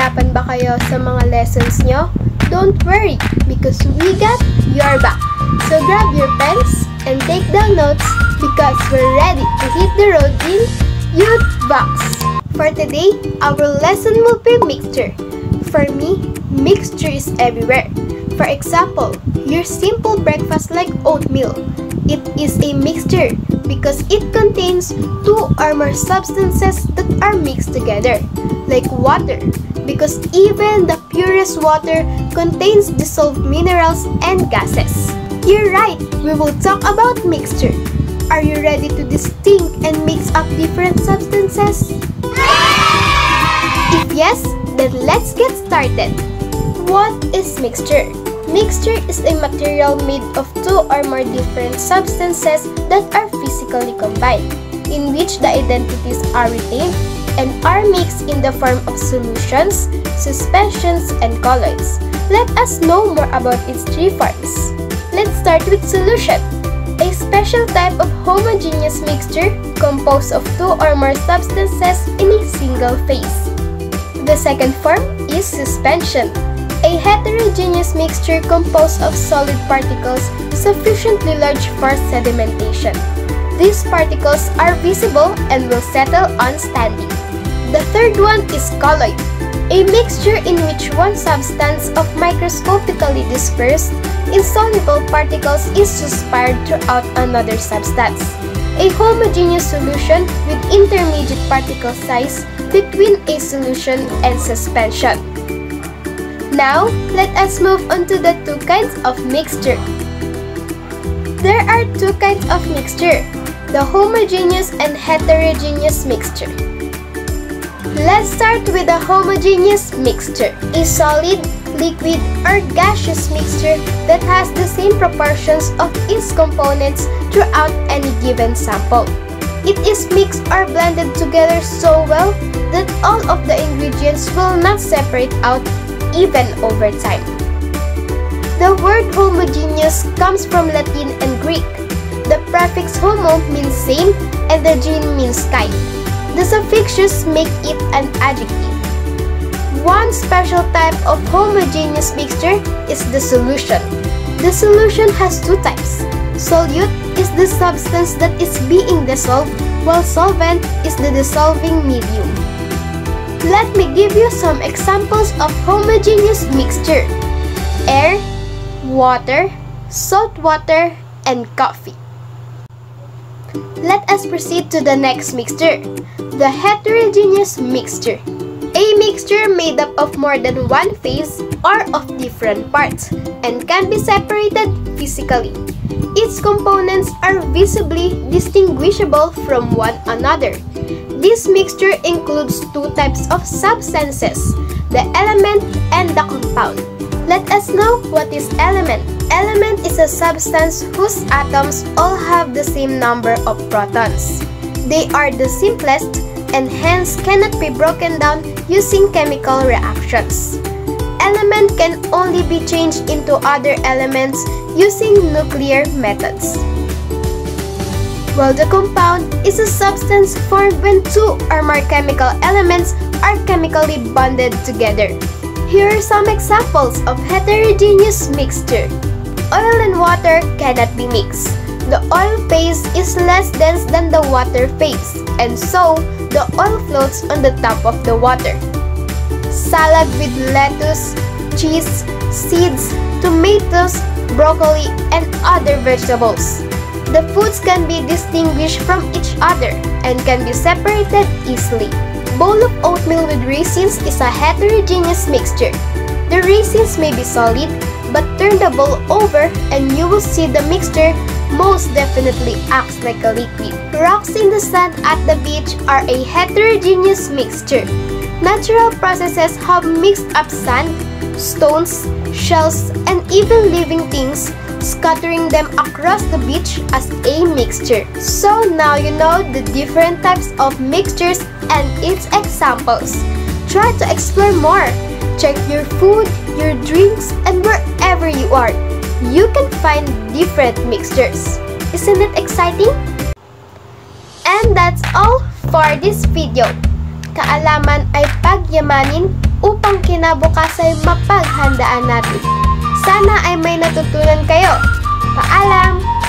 Nahihirapan ba kayo sa mga lessons nyo? Don't worry, because we got your back. So grab your pens and take down notes because we're ready to hit the road in Youth VOX. For today, our lesson will be mixture. For me, mixture is everywhere. For example, your simple breakfast like oatmeal. It is a mixture because it contains two or more substances that are mixed together, like water, because even the purest water contains dissolved minerals and gases. You're right, we will talk about mixture. Are you ready to distinct and mix up different substances? If yes, then let's get started. What is mixture? Mixture is a material made of two or more different substances that are physically combined, in which the identities are retained and are mixed in the form of solutions, suspensions, and colloids. Let us know more about its three forms. Let's start with solution. A special type of homogeneous mixture composed of two or more substances in a single phase. The second form is suspension a heterogeneous mixture composed of solid particles sufficiently large for sedimentation. These particles are visible and will settle on standing. The third one is colloid, a mixture in which one substance of microscopically dispersed, insoluble particles is suspired throughout another substance. A homogeneous solution with intermediate particle size between a solution and suspension. Now, let us move on to the two kinds of mixture. There are two kinds of mixture, the homogeneous and heterogeneous mixture. Let's start with the homogeneous mixture, a solid, liquid, or gaseous mixture that has the same proportions of its components throughout any given sample. It is mixed or blended together so well that all of the ingredients will not separate out even over time. The word homogeneous comes from Latin and Greek. The prefix homo means same and the gene means kind. The suffixes make it an adjective. One special type of homogeneous mixture is the solution. The solution has two types. Solute is the substance that is being dissolved, while solvent is the dissolving medium. Let me give you some examples of homogeneous mixture. Air, water, salt water, and coffee. Let us proceed to the next mixture, the heterogeneous mixture. A mixture made up of more than one phase or of different parts and can be separated physically. Its components are visibly distinguishable from one another this mixture includes two types of substances, the element and the compound. Let us know what is element. Element is a substance whose atoms all have the same number of protons. They are the simplest and hence cannot be broken down using chemical reactions. Element can only be changed into other elements using nuclear methods while the compound is a substance formed when two or more chemical elements are chemically bonded together. Here are some examples of heterogeneous mixture. Oil and water cannot be mixed. The oil phase is less dense than the water phase, and so the oil floats on the top of the water. Salad with lettuce, cheese, seeds, tomatoes, broccoli, and other vegetables. The foods can be distinguished from each other and can be separated easily. Bowl of oatmeal with raisins is a heterogeneous mixture. The raisins may be solid, but turn the bowl over and you will see the mixture most definitely acts like a liquid. Rocks in the sand at the beach are a heterogeneous mixture. Natural processes have mixed up sand, stones, shells, and even living things scattering them across the beach as a mixture. So now you know the different types of mixtures and its examples. Try to explore more. Check your food, your drinks, and wherever you are. You can find different mixtures. Isn't it exciting? And that's all for this video. Kaalaman ay pagyamanin upang ang kinabukas ay mapaghandaan natin. Sana ay may natutunan kayo. Paalam!